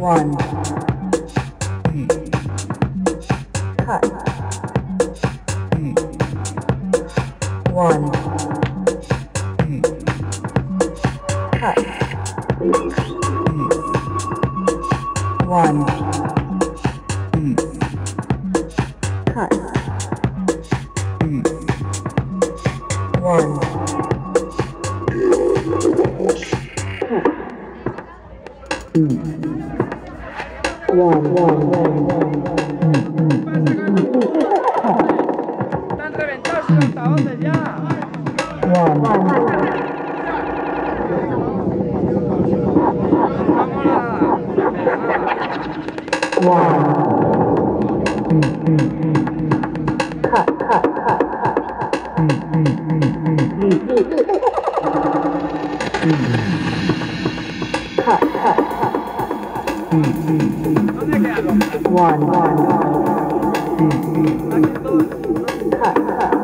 one. Cut. One. Cut. One. Cut. One. Cut. Mm. Están reventados los altavoces ya. One. Vamos a... one, one, one.